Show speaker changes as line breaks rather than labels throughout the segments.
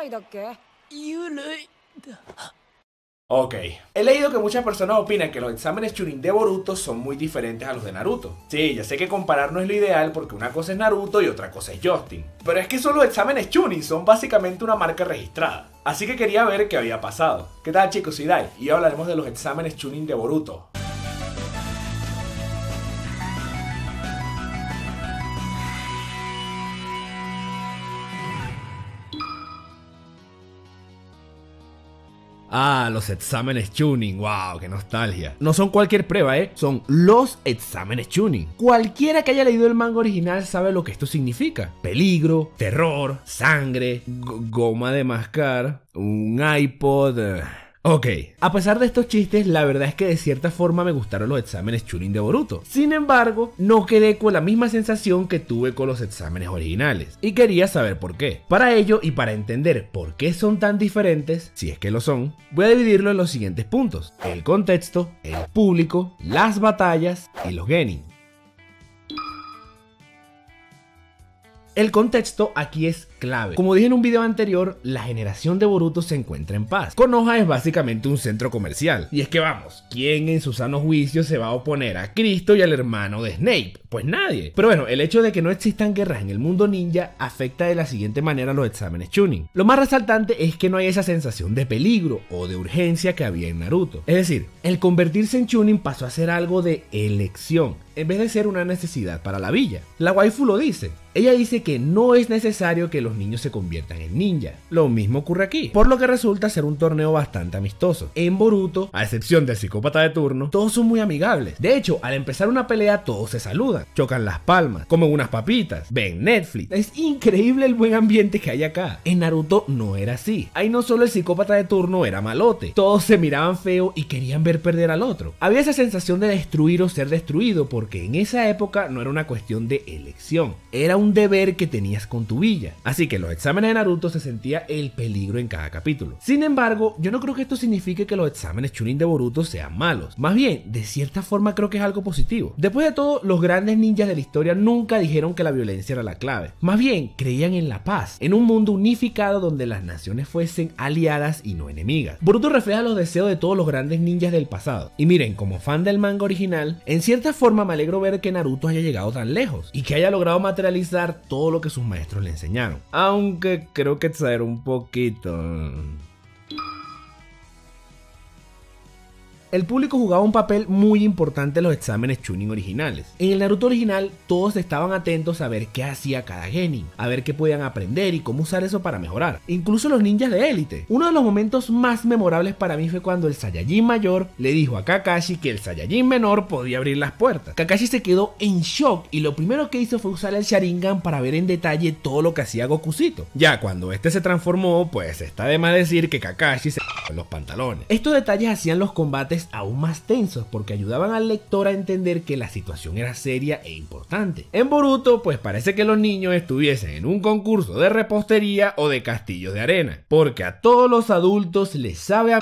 らいだっけ
幽霊だ
Ok, he leído que muchas personas opinan que los exámenes Chunin de Boruto son muy diferentes a los de Naruto. Sí, ya sé que comparar no es lo ideal porque una cosa es Naruto y otra cosa es Justin. Pero es que son los exámenes Chunin, son básicamente una marca registrada. Así que quería ver qué había pasado. ¿Qué tal chicos? Soy Dai y hoy hablaremos de los exámenes Chunin de Boruto. Ah, los exámenes tuning, wow, qué nostalgia. No son cualquier prueba, ¿eh? Son los exámenes tuning. Cualquiera que haya leído el manga original sabe lo que esto significa. Peligro, terror, sangre, goma de mascar, un iPod... Ok, a pesar de estos chistes, la verdad es que de cierta forma me gustaron los exámenes Chunin de Boruto. Sin embargo, no quedé con la misma sensación que tuve con los exámenes originales. Y quería saber por qué. Para ello y para entender por qué son tan diferentes, si es que lo son, voy a dividirlo en los siguientes puntos. El contexto, el público, las batallas y los genin. El contexto aquí es clave. Como dije en un video anterior, la generación de Boruto se encuentra en paz. Konoha es básicamente un centro comercial. Y es que vamos, ¿quién en su sano juicio se va a oponer a Cristo y al hermano de Snape? Pues nadie. Pero bueno, el hecho de que no existan guerras en el mundo ninja afecta de la siguiente manera los exámenes Chunin. Lo más resaltante es que no hay esa sensación de peligro o de urgencia que había en Naruto. Es decir, el convertirse en Chunin pasó a ser algo de elección en vez de ser una necesidad para la villa. La waifu lo dice. Ella dice que no es necesario que los niños se conviertan en ninja. Lo mismo ocurre aquí, por lo que resulta ser un torneo bastante amistoso. En Boruto, a excepción del psicópata de turno, todos son muy amigables. De hecho, al empezar una pelea todos se saludan, chocan las palmas, comen unas papitas, ven Netflix. Es increíble el buen ambiente que hay acá. En Naruto no era así. Ahí no solo el psicópata de turno era malote, todos se miraban feo y querían ver perder al otro. Había esa sensación de destruir o ser destruido porque en esa época no era una cuestión de elección, era un deber que tenías con tu villa. Así que en los exámenes de Naruto se sentía el peligro en cada capítulo. Sin embargo, yo no creo que esto signifique que los exámenes Chunin de Boruto sean malos. Más bien, de cierta forma creo que es algo positivo. Después de todo, los grandes ninjas de la historia nunca dijeron que la violencia era la clave. Más bien, creían en la paz, en un mundo unificado donde las naciones fuesen aliadas y no enemigas. Boruto refleja los deseos de todos los grandes ninjas del pasado. Y miren, como fan del manga original, en cierta forma me alegro ver que Naruto haya llegado tan lejos y que haya logrado materializar todo lo que sus maestros le enseñaron. Aunque creo que exagero un poquito. El público jugaba un papel muy importante en los exámenes Chunin originales. En el Naruto original, todos estaban atentos a ver qué hacía cada genin, a ver qué podían aprender y cómo usar eso para mejorar. Incluso los ninjas de élite. Uno de los momentos más memorables para mí fue cuando el Saiyajin mayor le dijo a Kakashi que el Saiyajin menor podía abrir las puertas. Kakashi se quedó en shock y lo primero que hizo fue usar el Sharingan para ver en detalle todo lo que hacía Gokucito. Ya cuando este se transformó, pues está de más decir que Kakashi se los pantalones. Estos detalles hacían los combates aún más tensos porque ayudaban al lector a entender que la situación era seria e importante. En Boruto, pues parece que los niños estuviesen en un concurso de repostería o de castillos de arena, porque a todos los adultos les sabe a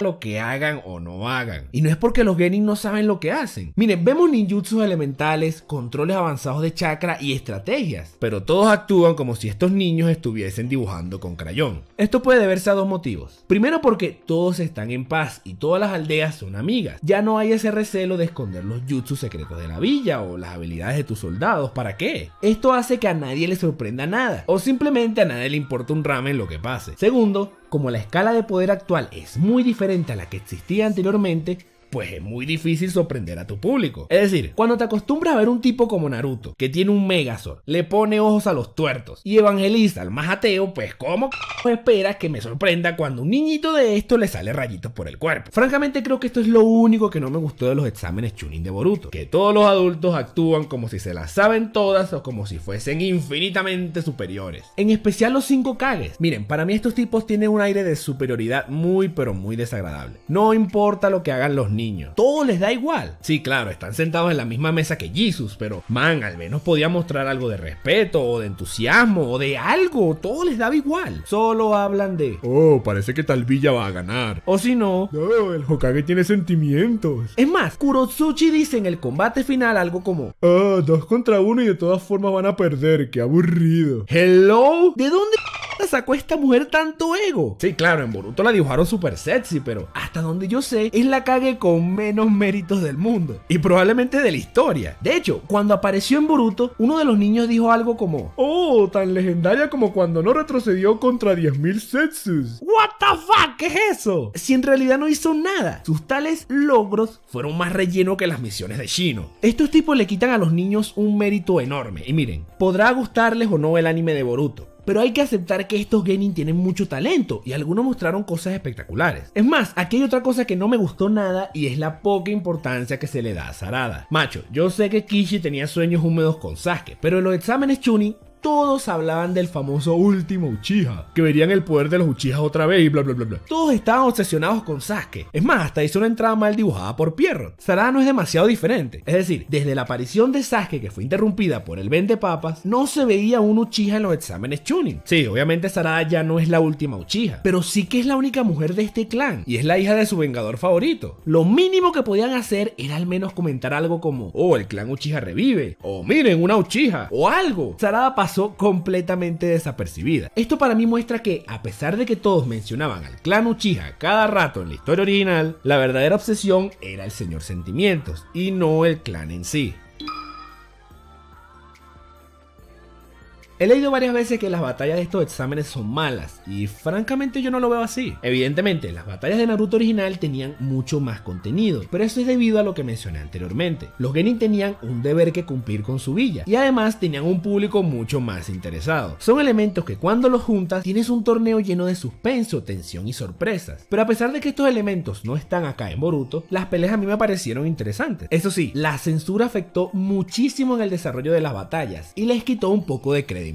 lo que hagan o no hagan. Y no es porque los genin no saben lo que hacen. Miren, vemos ninjutsus elementales, controles avanzados de chakra y estrategias, pero todos actúan como si estos niños estuviesen dibujando con crayón. Esto puede deberse a dos motivos. Primero porque todos están en paz y todas las aldeas son amigas. Ya no hay ese recelo de esconder los jutsus secretos de la villa o las habilidades de tus soldados. ¿Para qué? Esto hace que a nadie le sorprenda nada o simplemente a nadie le importa un ramen lo que pase. Segundo, como la escala de poder actual es muy diferente a la que existía anteriormente, pues es muy difícil sorprender a tu público. Es decir, cuando te acostumbras a ver un tipo como Naruto, que tiene un Megazord, le pone ojos a los tuertos y evangeliza al más ateo, pues ¿cómo esperas que me sorprenda cuando un niñito de esto le sale rayitos por el cuerpo? Francamente creo que esto es lo único que no me gustó de los exámenes Chunin de Boruto, que todos los adultos actúan como si se las saben todas o como si fuesen infinitamente superiores. En especial los 5 Kages. Miren, para mí estos tipos tienen un aire de superioridad muy pero muy desagradable. No importa lo que hagan los niños. Todo les da igual. Sí, claro, están sentados en la misma mesa que Jesus, pero man, al menos podía mostrar algo de respeto o de entusiasmo o de algo. Todo les daba igual. Solo hablan de, oh, parece que tal villa va a ganar. O si no, no, el Hokage tiene sentimientos. Es más, Kurotsuchi dice en el combate final algo como, ah, dos contra uno y de todas formas van a perder, qué aburrido. Hello, ¿de dónde sacó esta mujer tanto ego? Sí, claro, en Boruto la dibujaron súper sexy, pero hasta donde yo sé, es la Kage con menos méritos del mundo. Y probablemente de la historia. De hecho, cuando apareció en Boruto, uno de los niños dijo algo como, Oh, tan legendaria como cuando no retrocedió contra 10.000 Setsus. What the fuck, ¿qué es eso? Si en realidad no hizo nada. Sus tales logros fueron más relleno que las misiones de Shino. Estos tipos le quitan a los niños un mérito enorme. Y miren, podrá gustarles o no el anime de Boruto. Pero hay que aceptar que estos genin tienen mucho talento y algunos mostraron cosas espectaculares. Es más, aquí hay otra cosa que no me gustó nada y es la poca importancia que se le da a Sarada. Macho, yo sé que Kishi tenía sueños húmedos con Sasuke, pero en los exámenes Chunin todos hablaban del famoso último Uchiha, que verían el poder de los Uchihas otra vez y bla bla bla bla. Todos estaban obsesionados con Sasuke. Es más, hasta hizo una entrada mal dibujada por Pierrot. Sarada no es demasiado diferente. Es decir, desde la aparición de Sasuke que fue interrumpida por el vende papas, no se veía un Uchiha en los exámenes Chunin. Sí, obviamente Sarada ya no es la última Uchiha, pero sí que es la única mujer de este clan y es la hija de su vengador favorito. Lo mínimo que podían hacer era al menos comentar algo como, oh, el clan Uchiha revive, o miren, una Uchiha, o algo. Sarada pasó completamente desapercibida. Esto para mí muestra que, a pesar de que todos mencionaban al clan Uchiha cada rato en la historia original, la verdadera obsesión era el señor Sentimientos y no el clan en sí. He leído varias veces que las batallas de estos exámenes son malas y francamente yo no lo veo así. Evidentemente, las batallas de Naruto original tenían mucho más contenido, pero eso es debido a lo que mencioné anteriormente. Los Genin tenían un deber que cumplir con su villa y además tenían un público mucho más interesado. Son elementos que cuando los juntas tienes un torneo lleno de suspenso, tensión y sorpresas. Pero a pesar de que estos elementos no están acá en Boruto, las peleas a mí me parecieron interesantes. Eso sí, la censura afectó muchísimo en el desarrollo de las batallas y les quitó un poco de crédito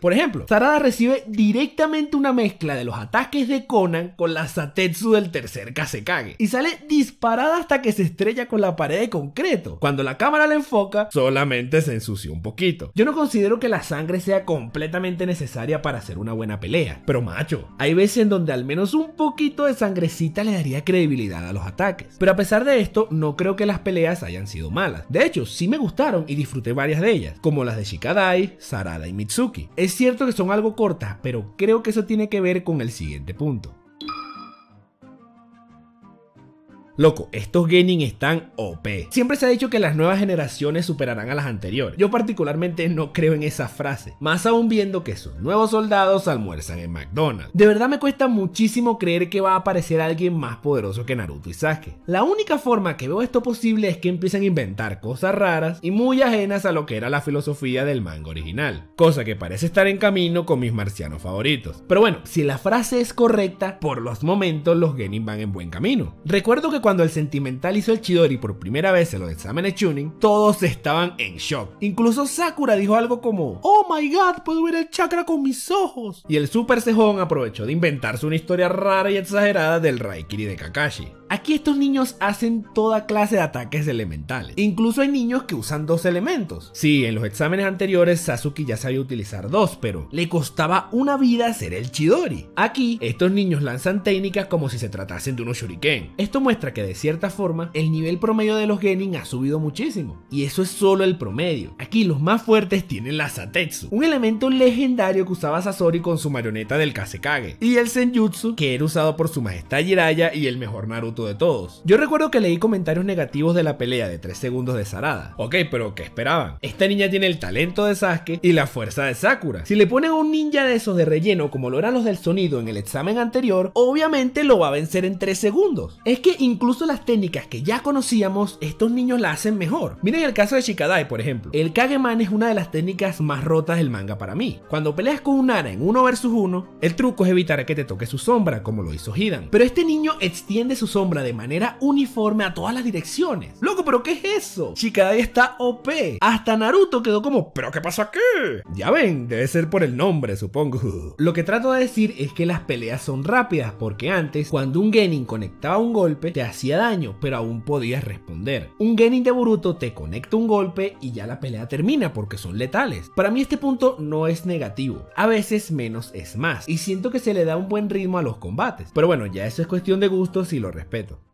por ejemplo, Sarada recibe directamente una mezcla de los ataques de Conan con la Satetsu del tercer Kasekage y sale disparada hasta que se estrella con la pared de concreto. Cuando la cámara la enfoca, solamente se ensució un poquito. Yo no considero que la sangre sea completamente necesaria para hacer una buena pelea, pero macho, hay veces en donde al menos un poquito de sangrecita le daría credibilidad a los ataques. Pero a pesar de esto, no creo que las peleas hayan sido malas. De hecho, sí me gustaron y disfruté varias de ellas, como las de Shikadai, Sarada y Mitsuki es cierto que son algo cortas, pero creo que eso tiene que ver con el siguiente punto. Loco, estos Genin están OP. Siempre se ha dicho que las nuevas generaciones superarán a las anteriores. Yo particularmente no creo en esa frase. Más aún viendo que sus nuevos soldados almuerzan en McDonald's. De verdad me cuesta muchísimo creer que va a aparecer alguien más poderoso que Naruto y Sasuke. La única forma que veo esto posible es que empiecen a inventar cosas raras y muy ajenas a lo que era la filosofía del manga original. Cosa que parece estar en camino con mis marcianos favoritos. Pero bueno, si la frase es correcta, por los momentos los Genin van en buen camino. Recuerdo que cuando el sentimental hizo el Chidori por primera vez en los exámenes tuning, todos estaban en shock. Incluso Sakura dijo algo como, Oh my god, puedo ver el chakra con mis ojos. Y el super cejón aprovechó de inventarse una historia rara y exagerada del Raikiri de Kakashi. Aquí estos niños hacen toda clase de ataques elementales. Incluso hay niños que usan dos elementos. Sí, en los exámenes anteriores Sasuke ya sabía utilizar dos, pero le costaba una vida hacer el Chidori. Aquí, estos niños lanzan técnicas como si se tratasen de unos shuriken. Esto muestra que de cierta forma, el nivel promedio de los Genin ha subido muchísimo. Y eso es solo el promedio. Aquí los más fuertes tienen la Satetsu, un elemento legendario que usaba Sasori con su marioneta del Kasekage. Y el Senjutsu, que era usado por su majestad Jiraiya y el mejor Naruto de todos. Yo recuerdo que leí comentarios negativos de la pelea de 3 segundos de Sarada. Ok, pero ¿qué esperaban? Esta niña tiene el talento de Sasuke y la fuerza de Sakura. Si le ponen a un ninja de esos de relleno como lo eran los del sonido en el examen anterior, obviamente lo va a vencer en 3 segundos. Es que incluso las técnicas que ya conocíamos, estos niños la hacen mejor. Miren el caso de Shikadai, por ejemplo. El Kageman es una de las técnicas más rotas del manga para mí. Cuando peleas con un Ara en uno versus uno, el truco es evitar que te toque su sombra, como lo hizo Hidan. Pero este niño extiende su sombra de manera uniforme a todas las direcciones. Loco, pero ¿qué es eso? Shikadai está OP. Hasta Naruto quedó como, ¿pero qué pasa aquí? Ya ven, debe ser por el nombre, supongo. Lo que trato de decir es que las peleas son rápidas, porque antes, cuando un Genin conectaba un golpe, te hacía daño, pero aún podías responder. Un Genin de Boruto te conecta un golpe y ya la pelea termina, porque son letales. Para mí este punto no es negativo. A veces menos es más, y siento que se le da un buen ritmo a los combates. Pero bueno, ya eso es cuestión de gustos y lo respeto.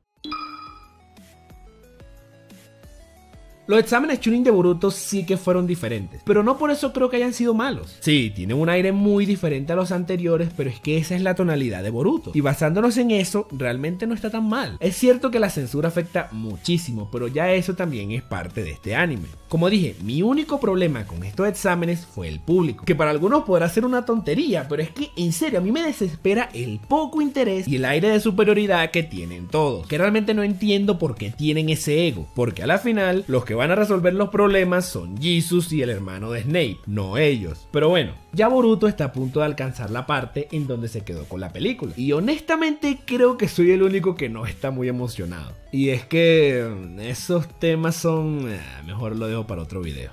Los exámenes Chunin de Boruto sí que fueron diferentes, pero no por eso creo que hayan sido malos. Sí, tienen un aire muy diferente a los anteriores, pero es que esa es la tonalidad de Boruto. Y basándonos en eso, realmente no está tan mal. Es cierto que la censura afecta muchísimo, pero ya eso también es parte de este anime. Como dije, mi único problema con estos exámenes fue el público, que para algunos podrá ser una tontería, pero es que en serio a mí me desespera el poco interés y el aire de superioridad que tienen todos, que realmente no entiendo por qué tienen ese ego, porque a la final los que van a resolver los problemas son Jesus y el hermano de Snape, no ellos. Pero bueno, ya Boruto está a punto de alcanzar la parte en donde se quedó con la película. Y honestamente creo que soy el único que no está muy emocionado. Y es que mm, esos temas son... Eh, mejor lo dejo para otro video.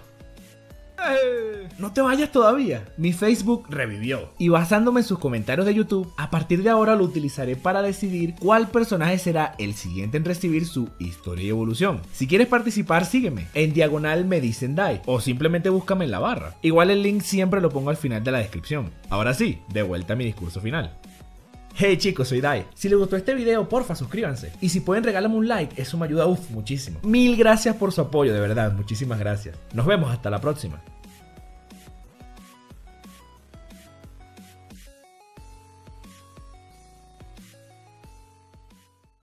No te vayas todavía. Mi Facebook revivió. Y basándome en sus comentarios de YouTube, a partir de ahora lo utilizaré para decidir cuál personaje será el siguiente en recibir su historia y evolución. Si quieres participar, sígueme. En diagonal me dicen die. O simplemente búscame en la barra. Igual el link siempre lo pongo al final de la descripción. Ahora sí, de vuelta a mi discurso final. Hey chicos, soy Dai. Si les gustó este video, porfa suscríbanse. Y si pueden regalarme un like, eso me ayuda muchísimo. Mil gracias por su apoyo, de verdad, muchísimas gracias. Nos vemos hasta la próxima.